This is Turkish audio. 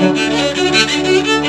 Müzik